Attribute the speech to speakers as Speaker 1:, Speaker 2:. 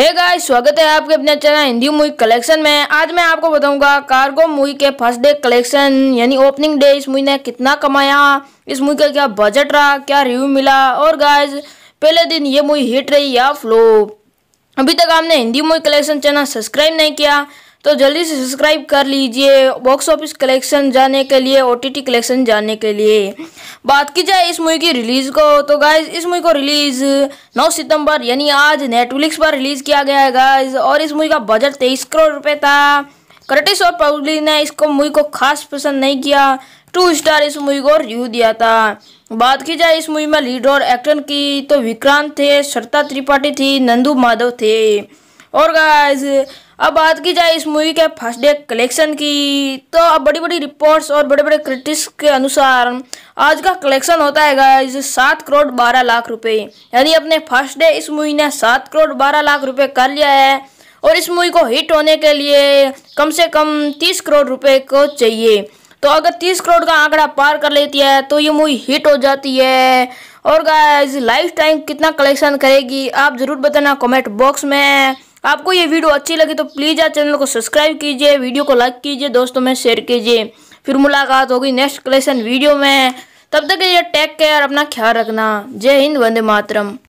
Speaker 1: Hey guys स्वागत है आपके अपने चैनल हिंदी मूवी कलेक्शन में। आज मैं आपको बताऊँगा कार्गो मूवी के फ़र्स्ट डे कलेक्शन, यानी ओपनिंग डे। इस मूवी ने कितना कमाया, इस मूवी का क्या बजट रहा, क्या रिव्यू मिला? और गाइस पहले दिन ये मूवी हिट रही या फ्लो अभी तक आपने Hindi movie collection channel subscribe नहीं किया तो जल्दी से सब्सक्राइब कर लीजिए बॉक्स ऑफ़िस कलेक्शन जाने के लिए ओ टी कलेक्शन जाने के लिए। बात की जाए इस मूवी की रिलीज़ को तो गाइज़ इस मूवी को रिलीज़ 9 सितंबर, यानी आज नेटफ्लिक्स पर रिलीज़ किया गया है गाइज़ और इस मूवी का बजट तेईस करोड़ रुपए था। कर्टिस और पब्लिक ने इसको मूवी को खास पसंद नहीं किया। टू स्टार इस मूवी को रिव्यू दिया था। बात की जाए इस मूवी में लीड और एक्टर की तो विक्रांत थे, श्रद्धा त्रिपाठी थी, नंदू माधव थे। और गाइज़ अब बात की जाए इस मूवी के फ़र्स्ट डे कलेक्शन की तो अब बड़ी बड़ी रिपोर्ट्स और बड़े बड़े क्रिटिक्स के अनुसार आज का कलेक्शन होता है गाइज़ सात करोड़ बारह लाख रुपए। यानी अपने फ़र्स्ट डे इस मूवी ने सात करोड़ बारह लाख रुपए कर लिया है और इस मूवी को हिट होने के लिए कम से कम तीस करोड़ रुपए को चाहिए। तो अगर तीस करोड़ का आंकड़ा पार कर लेती है तो ये मूवी हिट हो जाती है। और गाइज़ लाइफ टाइम कितना कलेक्शन करेगी, आप ज़रूर बताना कमेंट बॉक्स में। आपको ये वीडियो अच्छी लगी तो प्लीज़ यार चैनल को सब्सक्राइब कीजिए, वीडियो को लाइक कीजिए, दोस्तों में शेयर कीजिए। फिर मुलाकात होगी नेक्स्ट कलेक्शन वीडियो में। तब तक ये टेक केयर अपना ख्याल रखना। जय हिंद, वंदे मातरम।